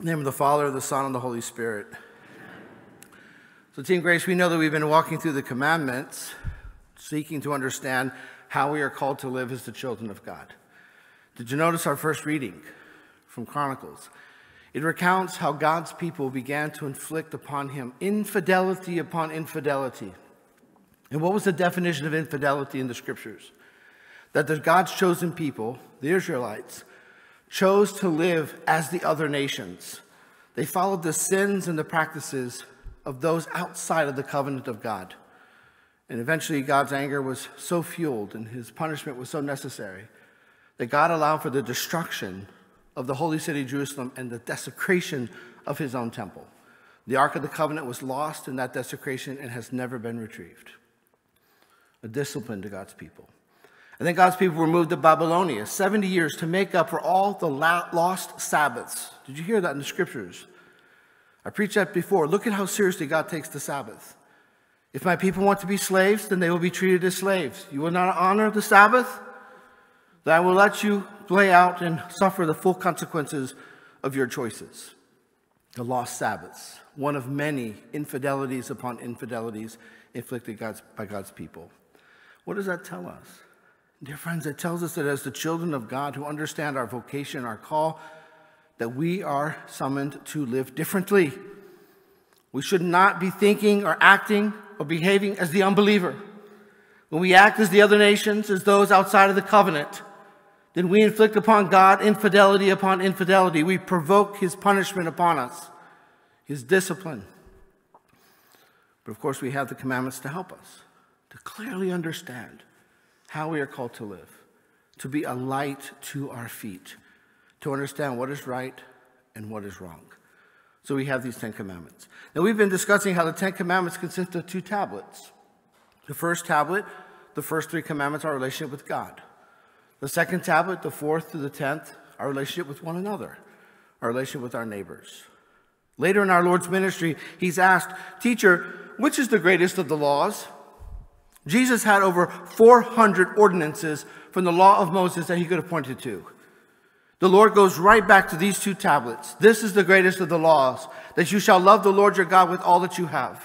Name of the Father, the Son, and the Holy Spirit. So, Team Grace, we know that we've been walking through the commandments, seeking to understand how we are called to live as the children of God. Did you notice our first reading from Chronicles? It recounts how God's people began to inflict upon him infidelity upon infidelity. And what was the definition of infidelity in the scriptures? That the God's chosen people, the Israelites, chose to live as the other nations. They followed the sins and the practices of those outside of the covenant of God. And eventually, God's anger was so fueled and his punishment was so necessary that God allowed for the destruction of the holy city Jerusalem and the desecration of his own temple. The Ark of the Covenant was lost in that desecration and has never been retrieved. A discipline to God's people. And then God's people were moved to Babylonia, 70 years to make up for all the lost Sabbaths. Did you hear that in the scriptures? I preached that before. Look at how seriously God takes the Sabbath. If my people want to be slaves, then they will be treated as slaves. You will not honor the Sabbath, then I will let you play out and suffer the full consequences of your choices. The lost Sabbaths, one of many infidelities upon infidelities inflicted by God's people. What does that tell us? Dear friends, it tells us that as the children of God who understand our vocation, our call, that we are summoned to live differently. We should not be thinking or acting or behaving as the unbeliever. When we act as the other nations, as those outside of the covenant, then we inflict upon God infidelity upon infidelity. We provoke his punishment upon us, his discipline. But of course, we have the commandments to help us, to clearly understand how we are called to live, to be a light to our feet, to understand what is right and what is wrong. So we have these Ten Commandments. Now, we've been discussing how the Ten Commandments consist of two tablets. The first tablet, the first three commandments, our relationship with God. The second tablet, the fourth to the tenth, our relationship with one another, our relationship with our neighbors. Later in our Lord's ministry, he's asked, Teacher, which is the greatest of the laws? Jesus had over 400 ordinances from the law of Moses that he could have pointed to. The Lord goes right back to these two tablets. This is the greatest of the laws that you shall love the Lord your God with all that you have,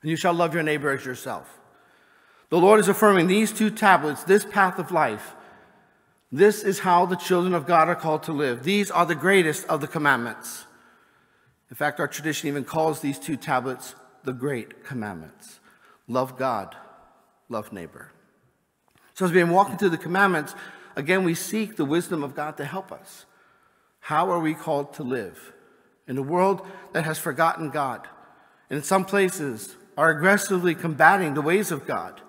and you shall love your neighbor as yourself. The Lord is affirming these two tablets, this path of life. This is how the children of God are called to live. These are the greatest of the commandments. In fact, our tradition even calls these two tablets the great commandments love God, love neighbor. So, as we've been walking through the commandments, again, we seek the wisdom of God to help us. How are we called to live? In a world that has forgotten God, and in some places are aggressively combating the ways of God.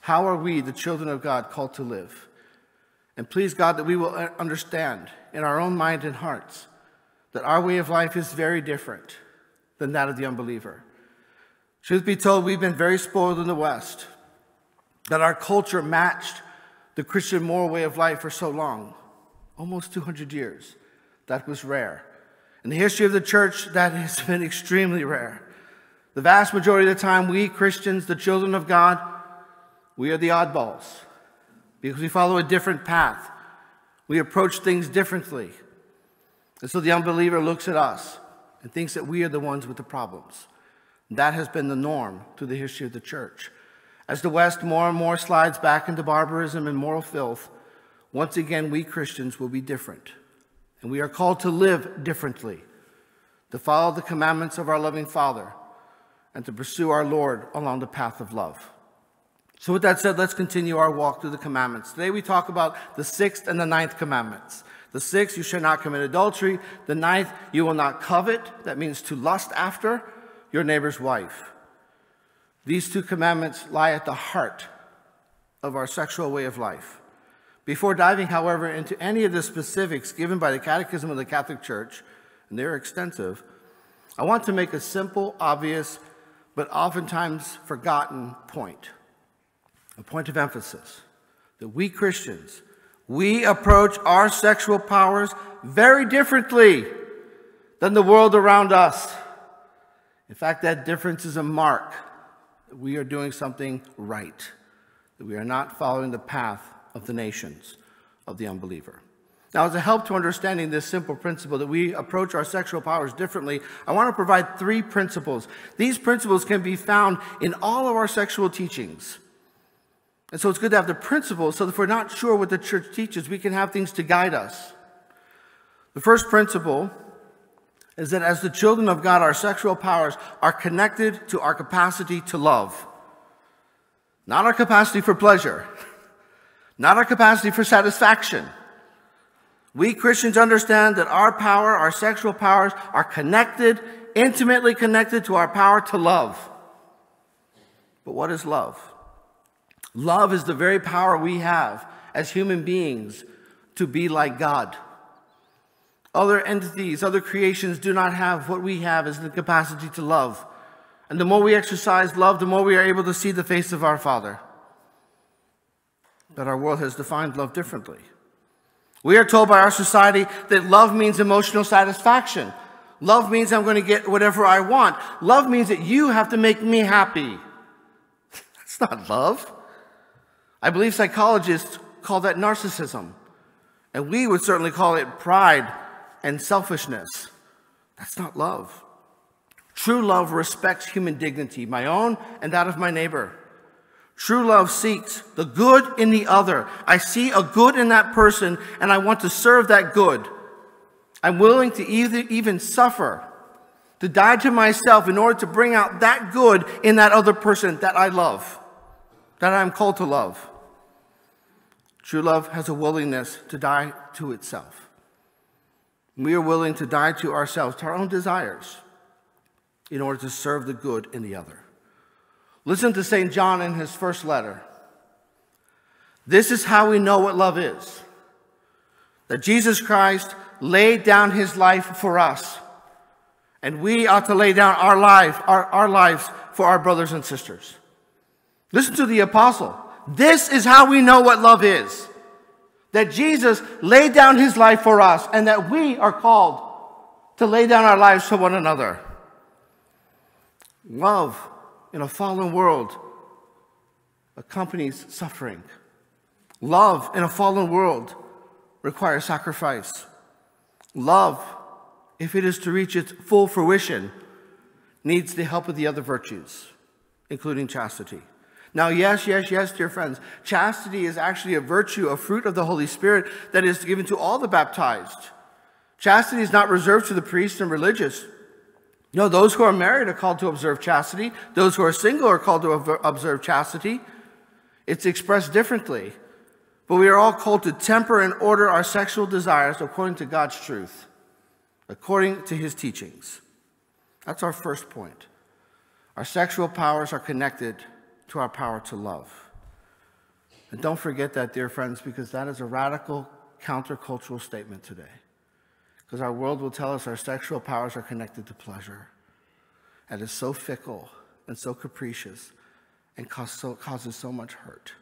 How are we, the children of God, called to live? And please, God, that we will understand in our own mind and hearts that our way of life is very different than that of the unbeliever. Truth be told, we've been very spoiled in the West, that our culture matched the Christian moral way of life for so long almost 200 years. That was rare. In the history of the church, that has been extremely rare. The vast majority of the time, we Christians, the children of God, we are the oddballs because we follow a different path. We approach things differently. And so the unbeliever looks at us and thinks that we are the ones with the problems. That has been the norm through the history of the church. As the West more and more slides back into barbarism and moral filth, once again, we Christians will be different. And we are called to live differently, to follow the commandments of our loving Father, and to pursue our Lord along the path of love. So, with that said, let's continue our walk through the commandments. Today we talk about the sixth and the ninth commandments. The sixth, you shall not commit adultery. The ninth, you will not covet. That means to lust after your neighbor's wife. These two commandments lie at the heart of our sexual way of life. Before diving, however, into any of the specifics given by the Catechism of the Catholic Church, and they're extensive, I want to make a simple, obvious, but oftentimes forgotten point a point of emphasis that we Christians, we approach our sexual powers very differently than the world around us. In fact, that difference is a mark that we are doing something right, that we are not following the path of the nations, of the unbeliever. Now, as a help to understanding this simple principle that we approach our sexual powers differently, I want to provide three principles. These principles can be found in all of our sexual teachings. And so it's good to have the principles so that if we're not sure what the church teaches, we can have things to guide us. The first principle is that as the children of God, our sexual powers are connected to our capacity to love. Not our capacity for pleasure, not our capacity for satisfaction. We Christians understand that our power, our sexual powers, are connected, intimately connected to our power to love. But what is love? Love is the very power we have as human beings to be like God. Other entities, other creations do not have what we have as the capacity to love. And the more we exercise love, the more we are able to see the face of our Father. But our world has defined love differently. We are told by our society that love means emotional satisfaction. Love means I'm going to get whatever I want. Love means that you have to make me happy. That's not love. I believe psychologists call that narcissism. And we would certainly call it pride and selfishness. That's not love. True love respects human dignity, my own and that of my neighbor. True love seeks the good in the other. I see a good in that person and I want to serve that good. I'm willing to even suffer, to die to myself in order to bring out that good in that other person that I love, that I'm called to love. True love has a willingness to die to itself. We are willing to die to ourselves, to our own desires, in order to serve the good in the other. Listen to St. John in his first letter. This is how we know what love is that Jesus Christ laid down his life for us, and we ought to lay down our life, our, our lives for our brothers and sisters. Listen to the apostle. This is how we know what love is that Jesus laid down his life for us and that we are called to lay down our lives for one another. Love in a fallen world accompanies suffering. Love in a fallen world requires sacrifice. Love, if it is to reach its full fruition, needs the help of the other virtues, including chastity. Now, yes, yes, yes, dear friends, chastity is actually a virtue, a fruit of the Holy Spirit that is given to all the baptized. Chastity is not reserved to the priests and religious. No, those who are married are called to observe chastity. Those who are single are called to observe chastity. It's expressed differently. But we are all called to temper and order our sexual desires according to God's truth, according to his teachings. That's our first point. Our sexual powers are connected to our power to love. And don't forget that, dear friends, because that is a radical countercultural statement today. Because our world will tell us our sexual powers are connected to pleasure. And is so fickle and so capricious and cause so, causes so much hurt.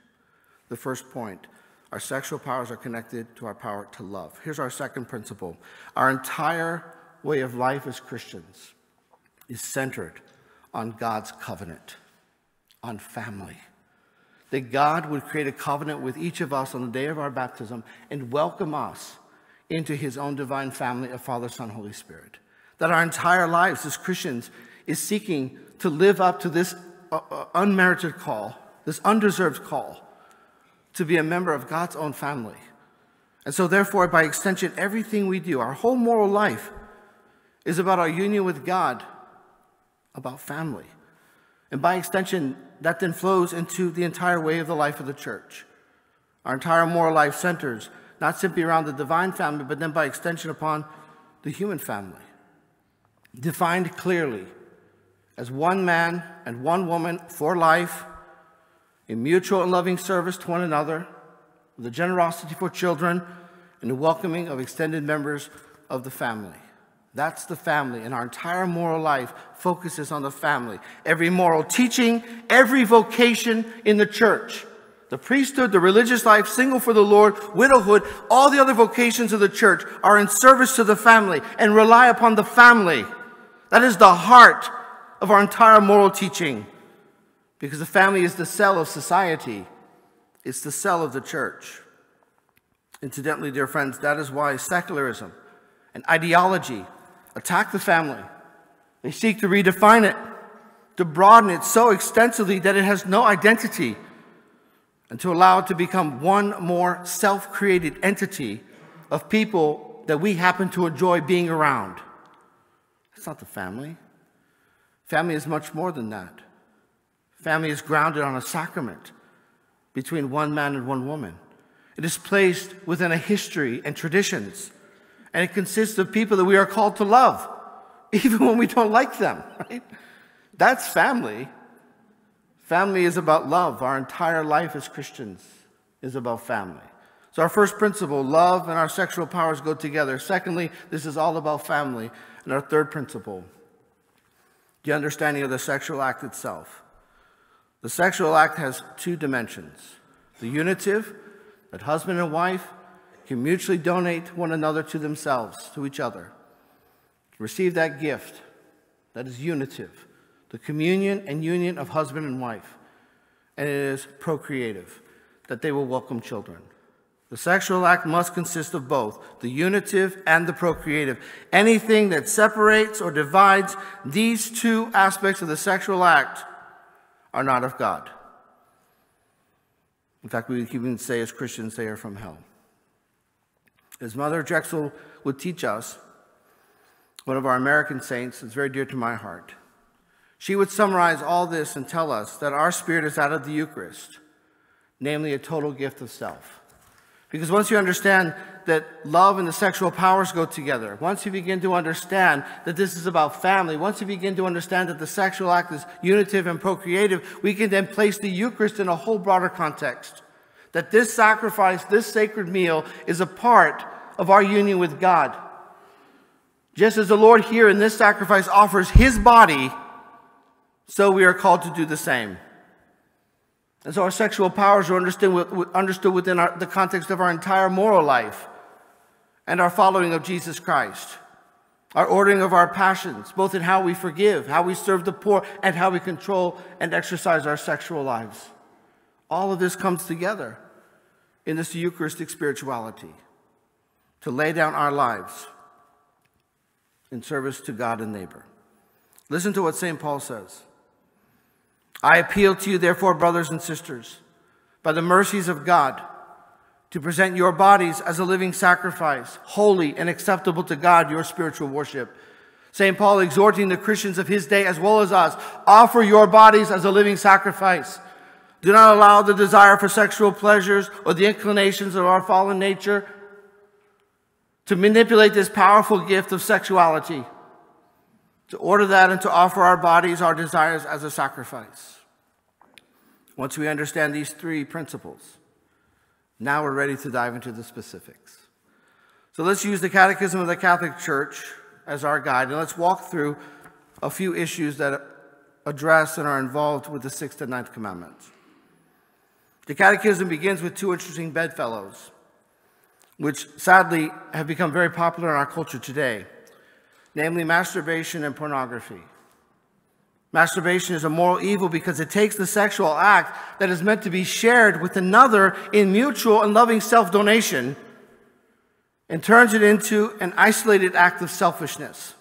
The first point our sexual powers are connected to our power to love. Here's our second principle our entire way of life as Christians is centered on God's covenant on family. That God would create a covenant with each of us on the day of our baptism and welcome us into his own divine family of Father, Son, Holy Spirit. That our entire lives as Christians is seeking to live up to this uh, uh, unmerited call, this undeserved call to be a member of God's own family. And so, therefore, by extension, everything we do, our whole moral life, is about our union with God, about family. And by extension, that then flows into the entire way of the life of the church. Our entire moral life centers not simply around the divine family, but then by extension upon the human family. Defined clearly as one man and one woman for life, in mutual and loving service to one another, with a generosity for children, and the welcoming of extended members of the family. That's the family, and our entire moral life focuses on the family. Every moral teaching, every vocation in the church, the priesthood, the religious life, single for the Lord, widowhood, all the other vocations of the church are in service to the family and rely upon the family. That is the heart of our entire moral teaching because the family is the cell of society, it's the cell of the church. Incidentally, dear friends, that is why secularism and ideology attack the family. They seek to redefine it, to broaden it so extensively that it has no identity, and to allow it to become one more self created entity of people that we happen to enjoy being around. That's not the family. Family is much more than that. Family is grounded on a sacrament between one man and one woman. It is placed within a history and traditions, and it consists of people that we are called to love, even when we don't like them, right? That's family. Family is about love. Our entire life as Christians is about family. So, our first principle love and our sexual powers go together. Secondly, this is all about family. And our third principle the understanding of the sexual act itself. The sexual act has two dimensions the unitive, that husband and wife can mutually donate one another to themselves, to each other. Receive that gift that is unitive, the communion and union of husband and wife. And it is procreative, that they will welcome children. The sexual act must consist of both, the unitive and the procreative. Anything that separates or divides these two aspects of the sexual act are not of God. In fact, we even say as Christians, they are from hell. As Mother Drexel would teach us, one of our American saints, is very dear to my heart. She would summarize all this and tell us that our spirit is out of the Eucharist, namely a total gift of self. Because once you understand that love and the sexual powers go together, once you begin to understand that this is about family, once you begin to understand that the sexual act is unitive and procreative, we can then place the Eucharist in a whole broader context. That this sacrifice, this sacred meal, is a part of our union with God. Just as the Lord here in this sacrifice offers his body, so we are called to do the same. And so our sexual powers are understood, within our, the context of our entire moral life and our following of Jesus Christ. Our ordering of our passions, both in how we forgive, how we serve the poor, and how we control and exercise our sexual lives. All of this comes together in this Eucharistic spirituality to lay down our lives in service to God and neighbor. Listen to what St. Paul says. I appeal to you, therefore, brothers and sisters, by the mercies of God, to present your bodies as a living sacrifice, holy and acceptable to God, your spiritual worship. St. Paul exhorting the Christians of his day as well as us offer your bodies as a living sacrifice. Do not allow the desire for sexual pleasures or the inclinations of our fallen nature to manipulate this powerful gift of sexuality to order that and to offer our bodies, our desires as a sacrifice. Once we understand these three principles, now we're ready to dive into the specifics. So let's use the Catechism of the Catholic Church as our guide, and let's walk through a few issues that address and are involved with the sixth and ninth commandments. The Catechism begins with two interesting bedfellows, which sadly have become very popular in our culture today namely masturbation and pornography. Masturbation is a moral evil because it takes the sexual act that is meant to be shared with another in mutual and loving self donation and turns it into an isolated act of selfishness.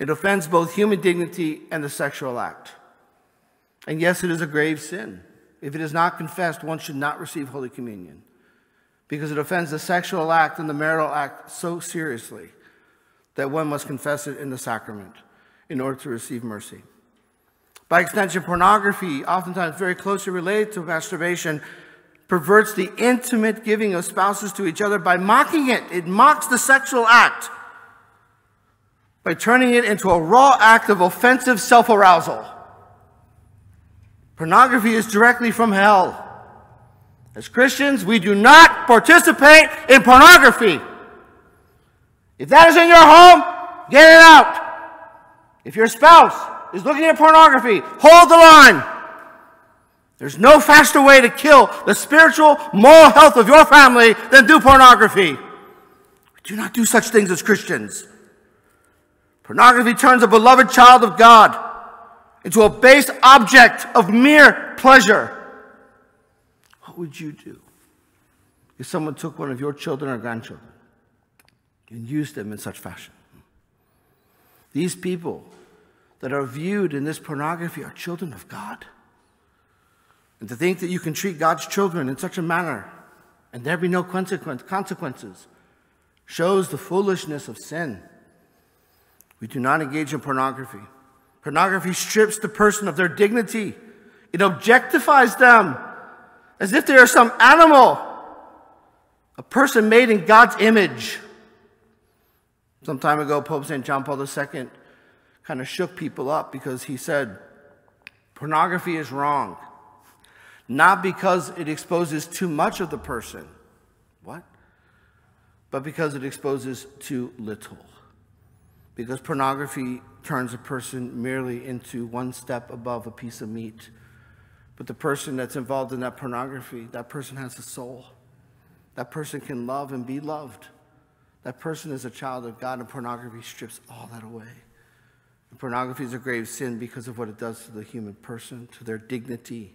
It offends both human dignity and the sexual act. And yes, it is a grave sin. If it is not confessed, one should not receive Holy Communion because it offends the sexual act and the marital act so seriously that one must confess it in the sacrament in order to receive mercy. By extension, pornography, oftentimes very closely related to masturbation, perverts the intimate giving of spouses to each other by mocking it. It mocks the sexual act by turning it into a raw act of offensive self arousal. Pornography is directly from hell. As Christians, we do not participate in pornography. If that is in your home, get it out. If your spouse is looking at pornography, hold the line. There's no faster way to kill the spiritual, moral health of your family than do pornography. We do not do such things as Christians. Pornography turns a beloved child of God into a base object of mere pleasure. Would you do if someone took one of your children or grandchildren and used them in such fashion. These people that are viewed in this pornography are children of God. And to think that you can treat God's children in such a manner and there be no consequence, consequences shows the foolishness of sin. We do not engage in pornography. Pornography strips the person of their dignity, it objectifies them as if they are some animal, a person made in God's image. Some time ago, Pope St. John Paul II kind of shook people up because he said, pornography is wrong. Not because it exposes too much of the person. What? But because it exposes too little. Because pornography turns a person merely into one step above a piece of meat. But the person that's involved in that pornography, that person has a soul. That person can love and be loved. That person is a child of God, and pornography strips all that away. And pornography is a grave sin because of what it does to the human person, to their dignity.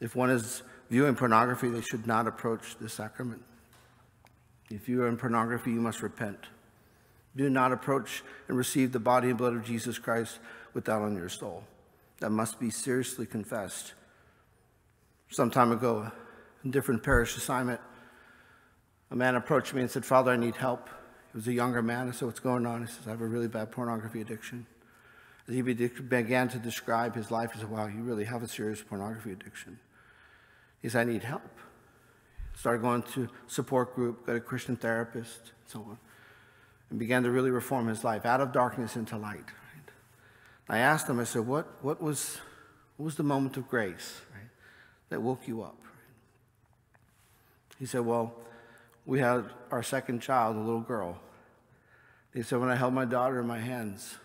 If one is viewing pornography, they should not approach the sacrament. If you are in pornography, you must repent. Do not approach and receive the body and blood of Jesus Christ with that on your soul. That must be seriously confessed. Some time ago, in different parish assignment, a man approached me and said, Father, I need help. He was a younger man. I said, What's going on? He says, I have a really bad pornography addiction. As he began to describe his life, he said, Wow, you really have a serious pornography addiction. He said, I need help. Started going to support group, got a Christian therapist, and so on. And began to really reform his life out of darkness into light. I asked him, I said, what, what, was, what was the moment of grace right, that woke you up? He said, Well, we had our second child, a little girl. He said, When I held my daughter in my hands,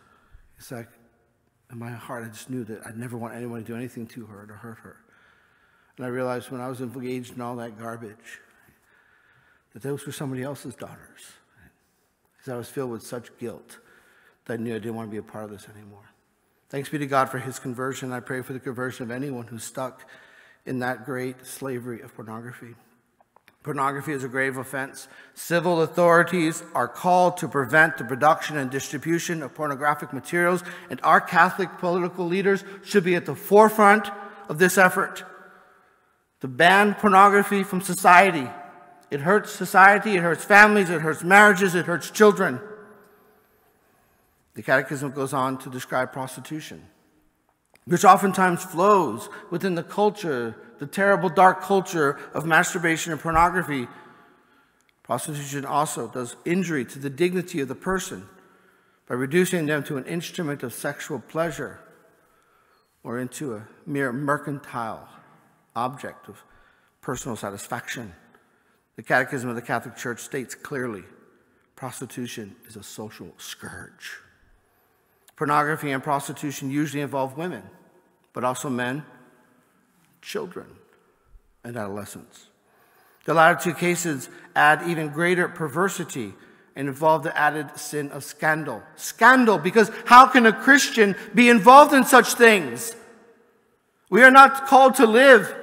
it's like, in my heart, I just knew that I'd never want anyone to do anything to her or to hurt her. And I realized when I was engaged in all that garbage, that those were somebody else's daughters. Because I was filled with such guilt that I knew I didn't want to be a part of this anymore. Thanks be to God for his conversion. I pray for the conversion of anyone who's stuck in that great slavery of pornography. Pornography is a grave offense. Civil authorities are called to prevent the production and distribution of pornographic materials, and our Catholic political leaders should be at the forefront of this effort to ban pornography from society. It hurts society, it hurts families, it hurts marriages, it hurts children. The Catechism goes on to describe prostitution, which oftentimes flows within the culture, the terrible dark culture of masturbation and pornography. Prostitution also does injury to the dignity of the person by reducing them to an instrument of sexual pleasure or into a mere mercantile object of personal satisfaction. The Catechism of the Catholic Church states clearly prostitution is a social scourge. Pornography and prostitution usually involve women, but also men, children, and adolescents. The latter two cases add even greater perversity and involve the added sin of scandal. Scandal, because how can a Christian be involved in such things? We are not called to live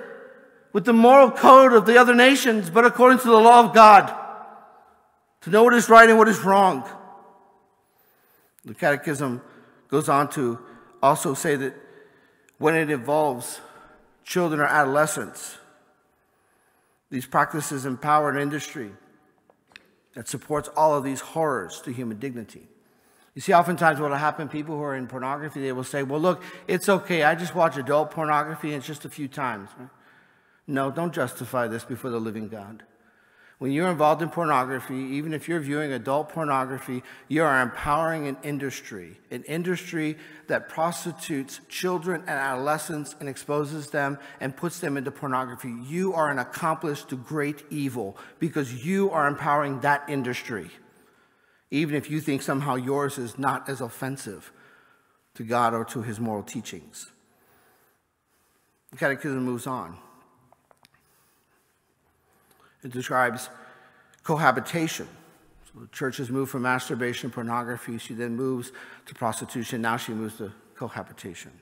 with the moral code of the other nations, but according to the law of God, to know what is right and what is wrong. The Catechism goes on to also say that when it involves children or adolescents, these practices empower an industry that supports all of these horrors to human dignity. You see, oftentimes what will happen, people who are in pornography, they will say, well, look, it's okay. I just watch adult pornography and it's just a few times. No, don't justify this before the living God. When you're involved in pornography, even if you're viewing adult pornography, you are empowering an industry, an industry that prostitutes children and adolescents and exposes them and puts them into pornography. You are an accomplice to great evil because you are empowering that industry, even if you think somehow yours is not as offensive to God or to his moral teachings. The catechism moves on. It describes cohabitation. So the church has moved from masturbation pornography. She then moves to prostitution. Now she moves to cohabitation.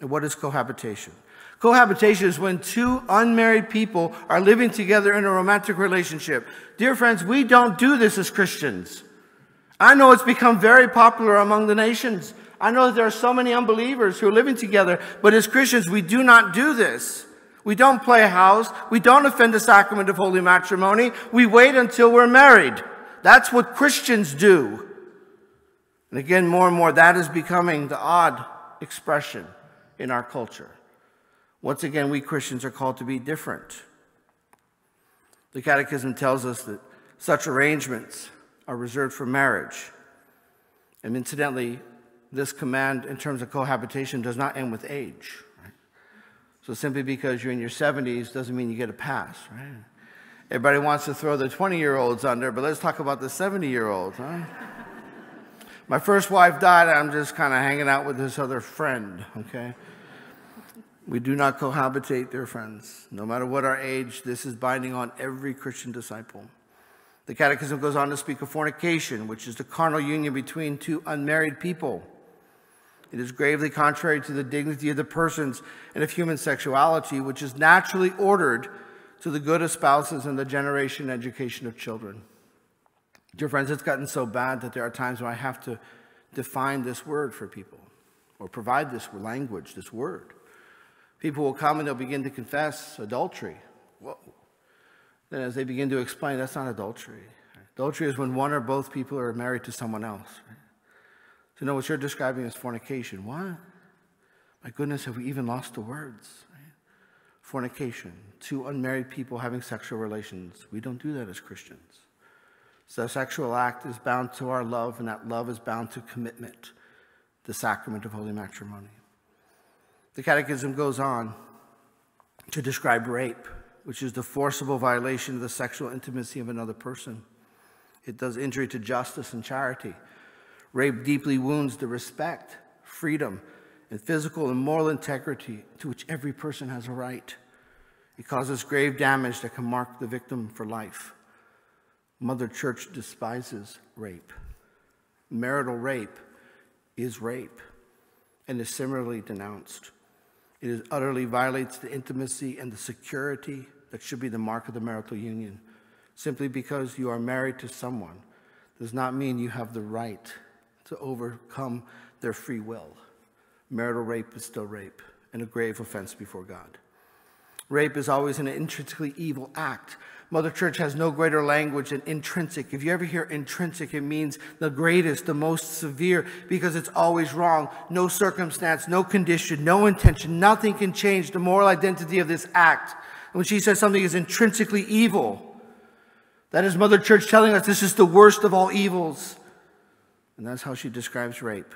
And what is cohabitation? Cohabitation is when two unmarried people are living together in a romantic relationship. Dear friends, we don't do this as Christians. I know it's become very popular among the nations. I know that there are so many unbelievers who are living together, but as Christians, we do not do this. We don't play house. We don't offend the sacrament of holy matrimony. We wait until we're married. That's what Christians do. And again, more and more, that is becoming the odd expression in our culture. Once again, we Christians are called to be different. The Catechism tells us that such arrangements are reserved for marriage. And incidentally, this command in terms of cohabitation does not end with age. So simply because you're in your 70s doesn't mean you get a pass, right? Everybody wants to throw the 20 year olds under, but let's talk about the 70 year olds, huh? My first wife died, and I'm just kind of hanging out with this other friend, okay? We do not cohabitate, dear friends. No matter what our age, this is binding on every Christian disciple. The Catechism goes on to speak of fornication, which is the carnal union between two unmarried people. It is gravely contrary to the dignity of the persons and of human sexuality, which is naturally ordered to the good of spouses and the generation and education of children. Dear friends, it's gotten so bad that there are times when I have to define this word for people or provide this language, this word. People will come and they'll begin to confess adultery. Whoa. Then, as they begin to explain, that's not adultery. Adultery is when one or both people are married to someone else. Right? So, know what you're describing as fornication. What? My goodness, have we even lost the words? Right? Fornication, two unmarried people having sexual relations. We don't do that as Christians. So, sexual act is bound to our love, and that love is bound to commitment, the sacrament of holy matrimony. The Catechism goes on to describe rape, which is the forcible violation of the sexual intimacy of another person. It does injury to justice and charity. Rape deeply wounds the respect, freedom, and physical and moral integrity to which every person has a right. It causes grave damage that can mark the victim for life. Mother Church despises rape. Marital rape is rape and is similarly denounced. It is, utterly violates the intimacy and the security that should be the mark of the marital union. Simply because you are married to someone does not mean you have the right to overcome their free will. Marital rape is still rape and a grave offense before God. Rape is always an intrinsically evil act Mother Church has no greater language than intrinsic. If you ever hear intrinsic, it means the greatest, the most severe, because it's always wrong. No circumstance, no condition, no intention, nothing can change the moral identity of this act. And when she says something is intrinsically evil, that is Mother Church telling us this is the worst of all evils. And that's how she describes rape.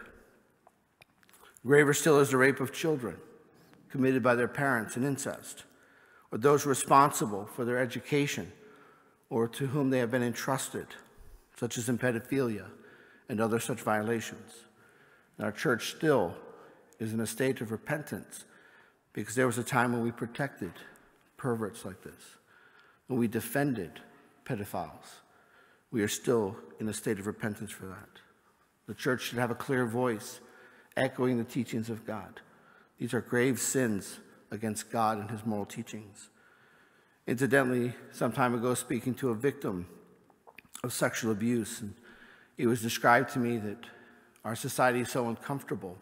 Graver still is the rape of children committed by their parents in incest or those responsible for their education or to whom they have been entrusted, such as in pedophilia and other such violations. And our church still is in a state of repentance because there was a time when we protected perverts like this, when we defended pedophiles. We are still in a state of repentance for that. The church should have a clear voice echoing the teachings of God. These are grave sins against God and his moral teachings. Incidentally, some time ago, speaking to a victim of sexual abuse, and it was described to me that our society is so uncomfortable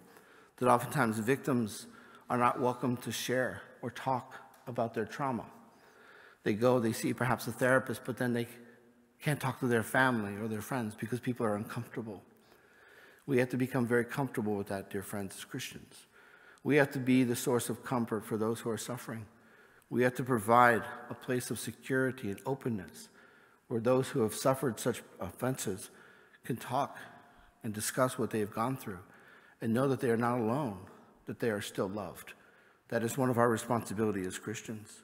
that oftentimes victims are not welcome to share or talk about their trauma. They go, they see perhaps a therapist, but then they can't talk to their family or their friends because people are uncomfortable. We have to become very comfortable with that, dear friends, as Christians. We have to be the source of comfort for those who are suffering. We have to provide a place of security and openness where those who have suffered such offenses can talk and discuss what they have gone through and know that they are not alone, that they are still loved. That is one of our responsibilities as Christians.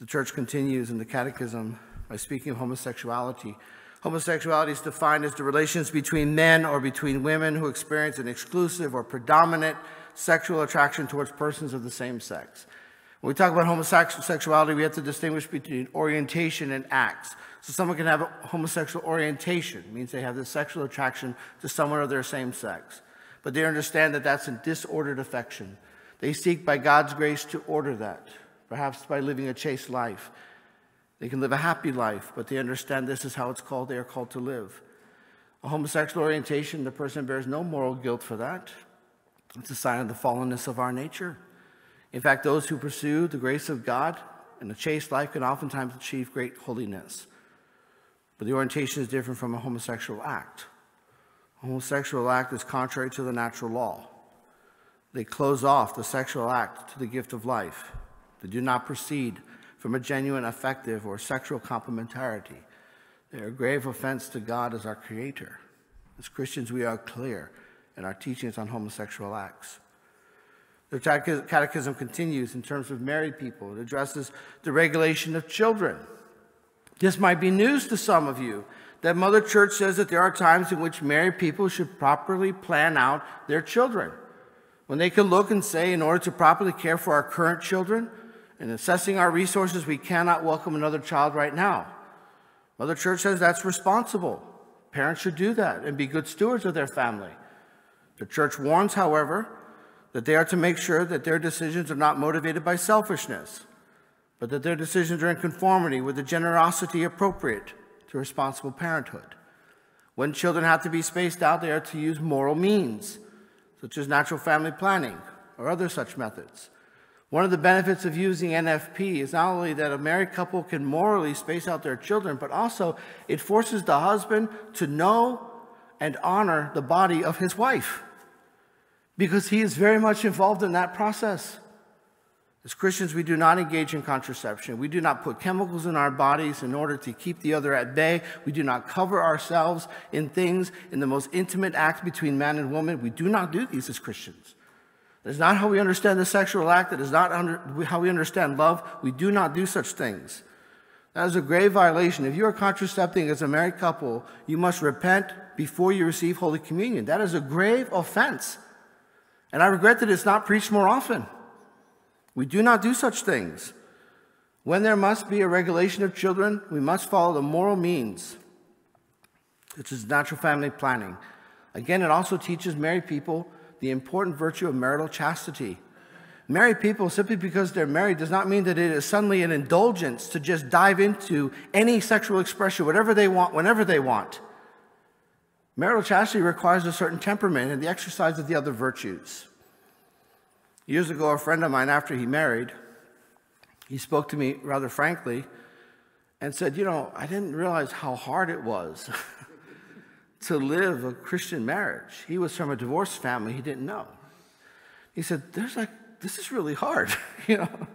The church continues in the Catechism by speaking of homosexuality. Homosexuality is defined as the relations between men or between women who experience an exclusive or predominant sexual attraction towards persons of the same sex. When we talk about homosexuality, we have to distinguish between orientation and acts. So someone can have a homosexual orientation, means they have this sexual attraction to someone of their same sex. but they understand that that's a disordered affection. They seek by God's grace to order that, perhaps by living a chaste life. They can live a happy life, but they understand this is how it's called, they are called to live. A homosexual orientation, the person bears no moral guilt for that. It's a sign of the fallenness of our nature. In fact, those who pursue the grace of God and a chaste life can oftentimes achieve great holiness. But the orientation is different from a homosexual act. A homosexual act is contrary to the natural law. They close off the sexual act to the gift of life. They do not proceed from a genuine affective or sexual complementarity. They are a grave offense to God as our creator. As Christians, we are clear in our teachings on homosexual acts. The catechism continues in terms of married people. It addresses the regulation of children. This might be news to some of you that Mother Church says that there are times in which married people should properly plan out their children. When they can look and say, in order to properly care for our current children and assessing our resources, we cannot welcome another child right now. Mother Church says that's responsible. Parents should do that and be good stewards of their family. The church warns, however, that they are to make sure that their decisions are not motivated by selfishness, but that their decisions are in conformity with the generosity appropriate to responsible parenthood. When children have to be spaced out, they are to use moral means, such as natural family planning or other such methods. One of the benefits of using NFP is not only that a married couple can morally space out their children, but also it forces the husband to know and honor the body of his wife because he is very much involved in that process. As Christians, we do not engage in contraception. We do not put chemicals in our bodies in order to keep the other at bay. We do not cover ourselves in things in the most intimate act between man and woman. We do not do these as Christians. That is not how we understand the sexual act. That is not under, how we understand love. We do not do such things. That is a grave violation. If you are contracepting as a married couple, you must repent before you receive Holy Communion. That is a grave offense. And I regret that it's not preached more often. We do not do such things. When there must be a regulation of children, we must follow the moral means, which is natural family planning. Again, it also teaches married people the important virtue of marital chastity. Married people, simply because they're married, does not mean that it is suddenly an indulgence to just dive into any sexual expression, whatever they want, whenever they want. Marital chastity requires a certain temperament and the exercise of the other virtues. Years ago, a friend of mine, after he married, he spoke to me rather frankly and said, You know, I didn't realize how hard it was to live a Christian marriage. He was from a divorced family, he didn't know. He said, There's like, this is really hard, you know.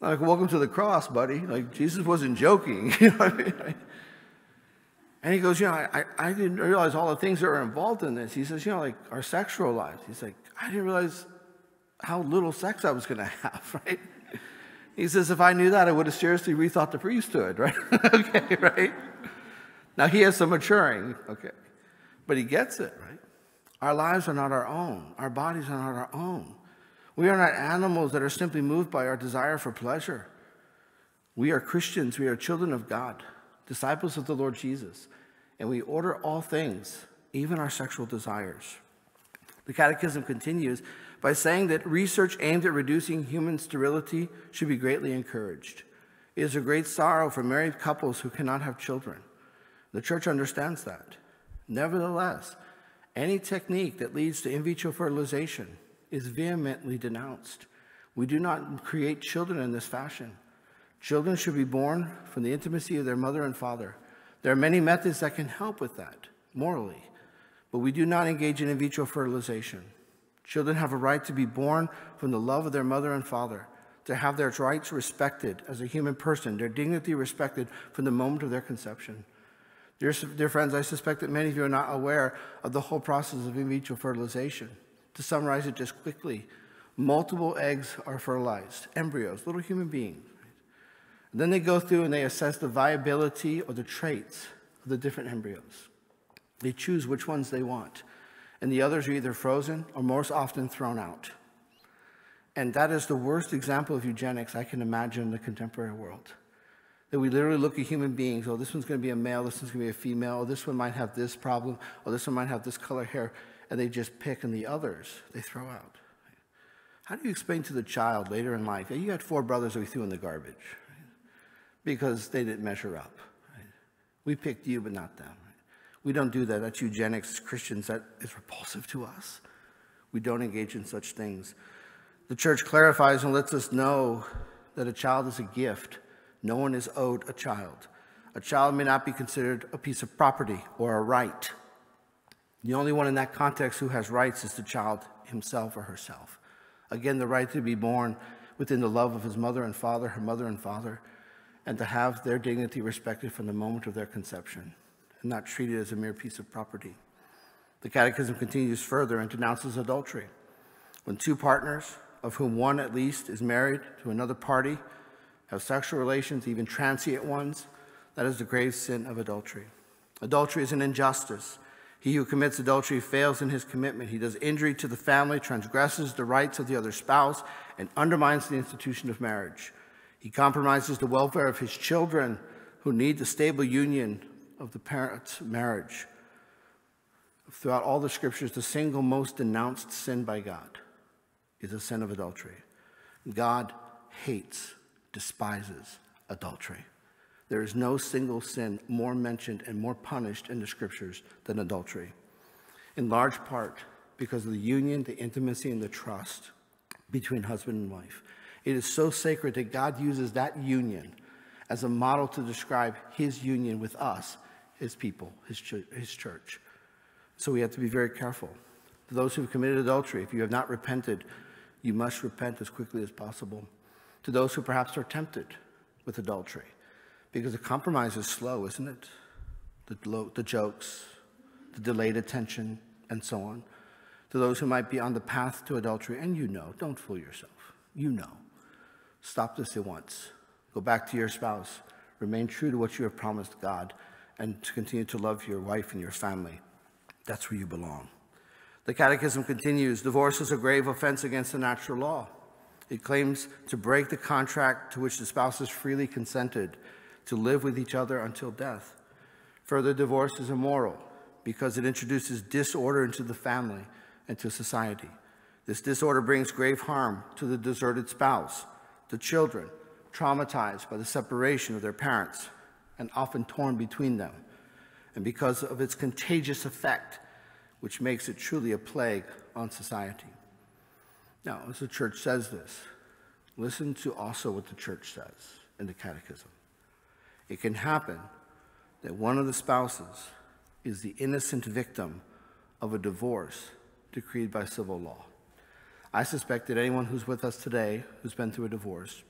Like, welcome to the cross, buddy. Like, Jesus wasn't joking, you know I mean? And he goes, you know, I, I didn't realize all the things that are involved in this. He says, you know, like our sexual lives. He's like, I didn't realize how little sex I was going to have, right? He says, if I knew that, I would have seriously rethought the priesthood, right? okay, right? Now he has some maturing, okay. But he gets it, right? Our lives are not our own. Our bodies are not our own. We are not animals that are simply moved by our desire for pleasure. We are Christians. We are children of God, disciples of the Lord Jesus and we order all things, even our sexual desires. The Catechism continues by saying that research aimed at reducing human sterility should be greatly encouraged. It is a great sorrow for married couples who cannot have children. The church understands that. Nevertheless, any technique that leads to in vitro fertilization is vehemently denounced. We do not create children in this fashion. Children should be born from the intimacy of their mother and father there are many methods that can help with that morally, but we do not engage in in vitro fertilization. Children have a right to be born from the love of their mother and father, to have their rights respected as a human person, their dignity respected from the moment of their conception. Dear, dear friends, I suspect that many of you are not aware of the whole process of in vitro fertilization. To summarize it just quickly, multiple eggs are fertilized, embryos, little human beings. Then they go through and they assess the viability or the traits of the different embryos. They choose which ones they want. And the others are either frozen or most often thrown out. And that is the worst example of eugenics I can imagine in the contemporary world. That we literally look at human beings, oh, this one's going to be a male, this one's going to be a female, oh, this one might have this problem, or oh, this one might have this color hair. and they just pick, and the others they throw out. How do you explain to the child later in life, you had four brothers that we threw in the garbage because they didn't measure up? We picked you, but not them. We don't do that. That's eugenics. Christians, that is repulsive to us. We don't engage in such things. The church clarifies and lets us know that a child is a gift. No one is owed a child. A child may not be considered a piece of property or a right. The only one in that context who has rights is the child himself or herself. Again, the right to be born within the love of his mother and father, her mother and father, and to have their dignity respected from the moment of their conception and not treated as a mere piece of property. The Catechism continues further and denounces adultery. When two partners, of whom one at least is married to another party, have sexual relations, even transient ones, that is the grave sin of adultery. Adultery is an injustice. He who commits adultery fails in his commitment. He does injury to the family, transgresses the rights of the other spouse, and undermines the institution of marriage. He compromises the welfare of his children who need the stable union of the parents' marriage. Throughout all the scriptures, the single most denounced sin by God is the sin of adultery. God hates, despises adultery. There is no single sin more mentioned and more punished in the scriptures than adultery. In large part because of the union, the intimacy, and the trust between husband and wife. It is so sacred that God uses that union as a model to describe his union with us, his people, his, ch- his church. So we have to be very careful. To those who have committed adultery, if you have not repented, you must repent as quickly as possible. To those who perhaps are tempted with adultery, because the compromise is slow, isn't it? The, the jokes, the delayed attention, and so on. To those who might be on the path to adultery, and you know, don't fool yourself. You know. Stop this at once. Go back to your spouse. Remain true to what you have promised God and to continue to love your wife and your family. That's where you belong. The Catechism continues divorce is a grave offense against the natural law. It claims to break the contract to which the spouses freely consented to live with each other until death. Further, divorce is immoral because it introduces disorder into the family and to society. This disorder brings grave harm to the deserted spouse the children, traumatized by the separation of their parents and often torn between them, and because of its contagious effect, which makes it truly a plague on society. Now, as the church says this, listen to also what the church says in the Catechism. It can happen that one of the spouses is the innocent victim of a divorce decreed by civil law. I suspect that anyone who's with us today who's been through a divorce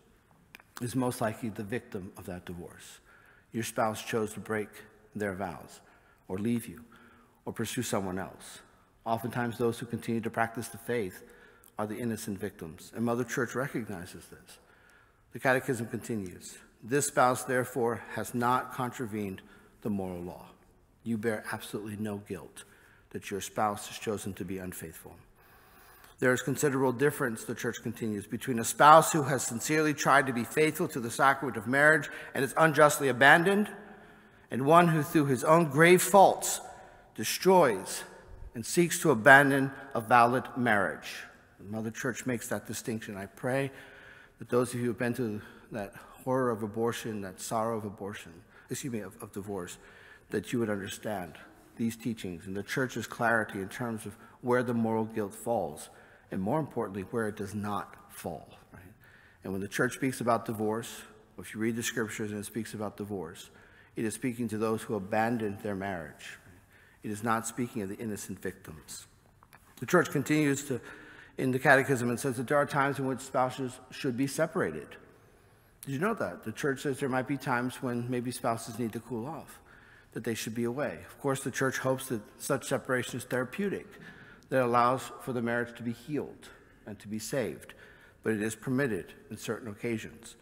is most likely the victim of that divorce. Your spouse chose to break their vows or leave you or pursue someone else. Oftentimes, those who continue to practice the faith are the innocent victims, and Mother Church recognizes this. The Catechism continues This spouse, therefore, has not contravened the moral law. You bear absolutely no guilt that your spouse has chosen to be unfaithful. There is considerable difference, the church continues, between a spouse who has sincerely tried to be faithful to the sacrament of marriage and is unjustly abandoned, and one who, through his own grave faults, destroys and seeks to abandon a valid marriage. The Mother Church makes that distinction. I pray that those of you who have been through that horror of abortion, that sorrow of abortion, excuse me, of, of divorce, that you would understand these teachings and the church's clarity in terms of where the moral guilt falls and more importantly, where it does not fall. Right? And when the church speaks about divorce, or if you read the scriptures and it speaks about divorce, it is speaking to those who abandoned their marriage. It is not speaking of the innocent victims. The church continues to, in the catechism, and says that there are times in which spouses should be separated. Did you know that? The church says there might be times when maybe spouses need to cool off, that they should be away. Of course, the church hopes that such separation is therapeutic, that allows for the marriage to be healed and to be saved, but it is permitted in certain occasions.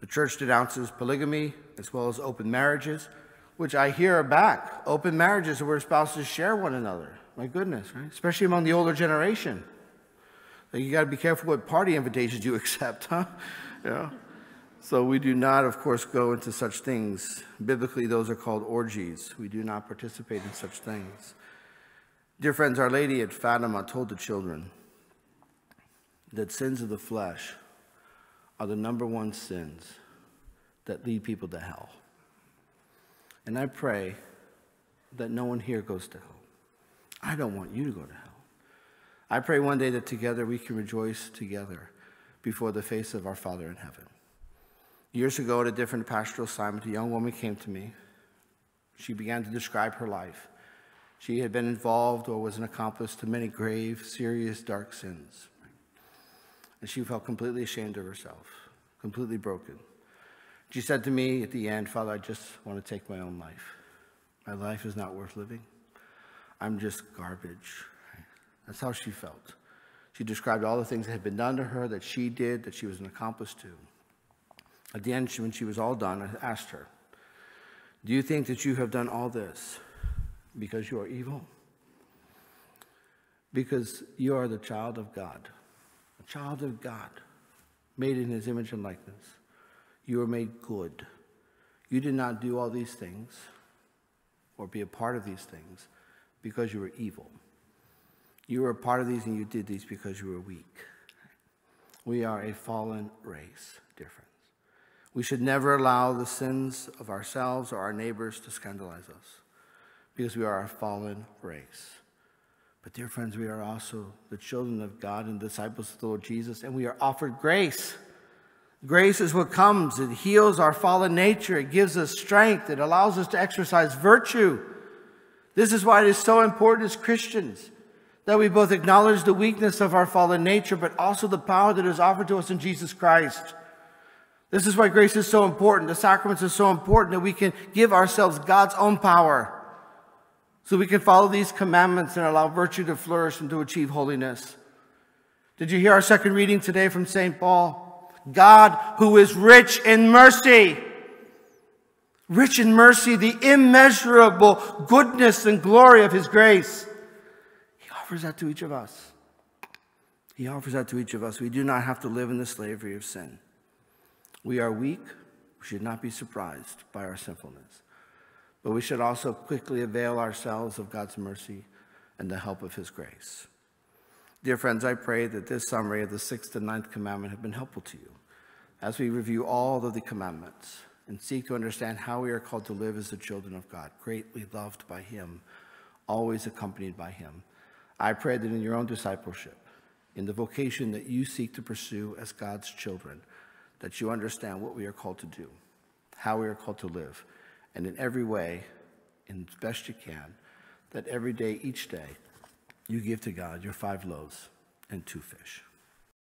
The church denounces polygamy as well as open marriages, which I hear are back. Open marriages where spouses share one another. My goodness, right? Especially among the older generation. You got to be careful what party invitations you accept, huh? Yeah. So we do not, of course, go into such things. Biblically, those are called orgies. We do not participate in such things. Dear friends, Our Lady at Fatima told the children that sins of the flesh are the number one sins that lead people to hell. And I pray that no one here goes to hell. I don't want you to go to hell. I pray one day that together we can rejoice together before the face of our Father in heaven. Years ago, at a different pastoral assignment, a young woman came to me. She began to describe her life. She had been involved or was an accomplice to many grave, serious, dark sins. And she felt completely ashamed of herself, completely broken. She said to me at the end, Father, I just want to take my own life. My life is not worth living. I'm just garbage. That's how she felt. She described all the things that had been done to her, that she did, that she was an accomplice to. At the end, when she was all done, I asked her, Do you think that you have done all this because you are evil? Because you are the child of God, a child of God, made in his image and likeness. You were made good. You did not do all these things or be a part of these things because you were evil. You were a part of these and you did these because you were weak. We are a fallen race, dear friends. We should never allow the sins of ourselves or our neighbors to scandalize us because we are a fallen race. But, dear friends, we are also the children of God and disciples of the Lord Jesus, and we are offered grace. Grace is what comes. It heals our fallen nature. It gives us strength. It allows us to exercise virtue. This is why it is so important as Christians that we both acknowledge the weakness of our fallen nature, but also the power that is offered to us in Jesus Christ. This is why grace is so important. The sacraments are so important that we can give ourselves God's own power so we can follow these commandments and allow virtue to flourish and to achieve holiness. Did you hear our second reading today from St. Paul? God, who is rich in mercy, rich in mercy, the immeasurable goodness and glory of his grace. Offers that to each of us. He offers that to each of us. We do not have to live in the slavery of sin. We are weak. We should not be surprised by our sinfulness. But we should also quickly avail ourselves of God's mercy and the help of His grace. Dear friends, I pray that this summary of the sixth and ninth commandment have been helpful to you as we review all of the commandments and seek to understand how we are called to live as the children of God, greatly loved by Him, always accompanied by Him. I pray that in your own discipleship, in the vocation that you seek to pursue as God's children, that you understand what we are called to do, how we are called to live, and in every way, in as best you can, that every day, each day, you give to God your five loaves and two fish.